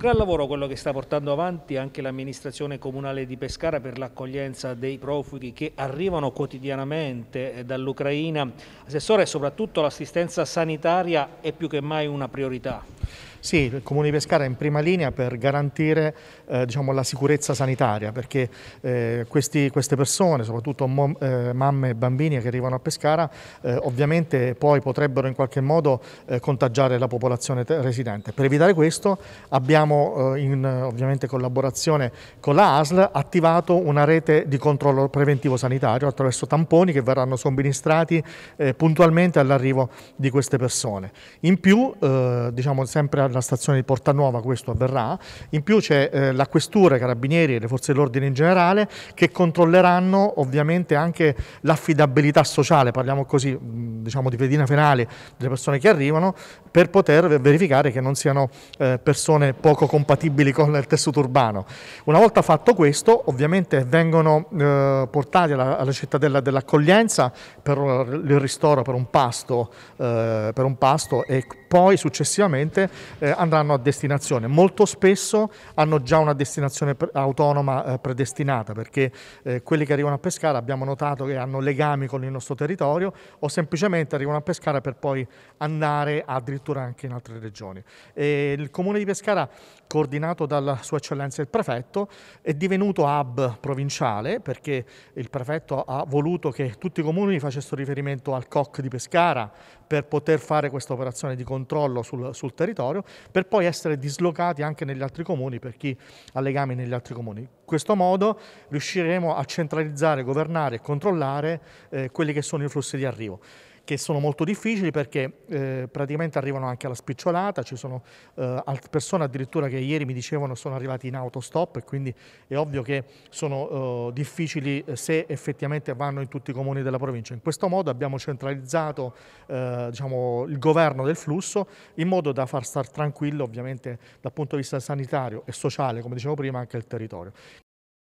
gran lavoro quello che sta portando avanti anche l'amministrazione comunale di Pescara per l'accoglienza dei profughi che arrivano quotidianamente eh, dall'Ucraina. Assessore, soprattutto l'assistenza sanitaria è più che mai una priorità. Sì, il Comune di Pescara è in prima linea per garantire eh, diciamo, la sicurezza sanitaria perché eh, questi, queste persone, soprattutto mo, eh, mamme e bambini che arrivano a Pescara, eh, ovviamente poi potrebbero in qualche modo eh, contagiare la popolazione residente. Per evitare questo abbiamo eh, in ovviamente collaborazione con la ASL attivato una rete di controllo preventivo sanitario attraverso tamponi che verranno somministrati puntualmente all'arrivo di queste persone. In più, diciamo sempre alla stazione di Porta Nuova questo avverrà, in più c'è eh, la questura, i carabinieri e le forze dell'ordine in generale che controlleranno ovviamente anche l'affidabilità sociale, parliamo così diciamo di pedina penale delle persone che arrivano per poter verificare che non siano eh, persone poco compatibili con il tessuto urbano. Una volta fatto questo ovviamente vengono eh, portati alla, alla cittadella dell'accoglienza per il ristoro per un pasto, eh, per un pasto e poi successivamente eh, andranno a destinazione. Molto spesso hanno già una destinazione autonoma eh, predestinata perché eh, quelli che arrivano a Pescara abbiamo notato che hanno legami con il nostro territorio o semplicemente arrivano a Pescara per poi andare addirittura anche in altre regioni. E il comune di Pescara, coordinato dalla sua eccellenza il prefetto, è divenuto hub provinciale perché il prefetto ha voluto che tutti i comuni facessero riferimento al COC di Pescara per poter fare questa operazione di controllo sul, sul territorio, per poi essere dislocati anche negli altri comuni per chi ha legami negli altri comuni. In questo modo riusciremo a centralizzare, governare e controllare eh, quelli che sono i flussi di arrivo che sono molto difficili perché eh, praticamente arrivano anche alla spicciolata, ci sono eh, persone addirittura che ieri mi dicevano sono arrivati in autostop e quindi è ovvio che sono eh, difficili se effettivamente vanno in tutti i comuni della provincia. In questo modo abbiamo centralizzato eh, diciamo, il governo del flusso in modo da far star tranquillo ovviamente dal punto di vista sanitario e sociale, come dicevo prima, anche il territorio.